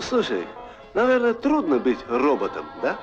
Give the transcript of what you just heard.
Слушай, наверное, трудно быть роботом, да?